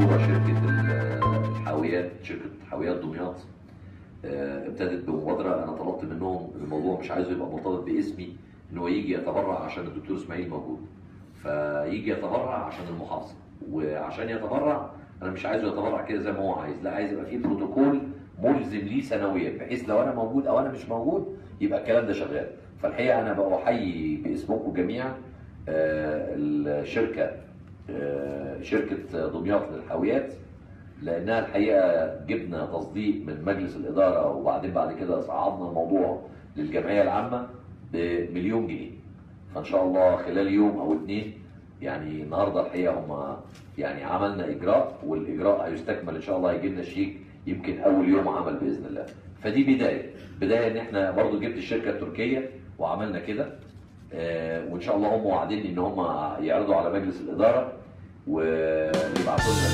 هو شركة الحاويات شركة حاويات دمياط آه، ابتدت بمبادرة أنا طلبت منهم الموضوع مش عايزه يبقى مرتبط باسمي إن هو يجي يتبرع عشان الدكتور إسماعيل موجود. فيجي يتبرع عشان المحافظة. وعشان يتبرع أنا مش عايزه يتبرع كده زي ما هو عايز لا عايز يبقى فيه بروتوكول ملزم ليه سنويا بحيث لو أنا موجود أو أنا مش موجود يبقى الكلام ده شغال. فالحقيقة أنا بأحيي باسمكم جميعا آه، الشركة شركة دمياط للحاويات لأنها الحقيقة جبنا تصديق من مجلس الإدارة وبعدين بعد كده صعدنا الموضوع للجمعية العامة بمليون جنيه. فإن شاء الله خلال يوم أو اتنين يعني النهارده الحقيقة هم يعني عملنا إجراء والإجراء هيستكمل إن شاء الله هيجي لنا شيك يمكن أول يوم عمل بإذن الله. فدي بداية. بداية إن إحنا برضو جبت الشركة التركية وعملنا كده. آه، آه، وإن شاء الله هم واعدين إن هم يعرضوا على مجلس الإدارة ويبعثوا لنا.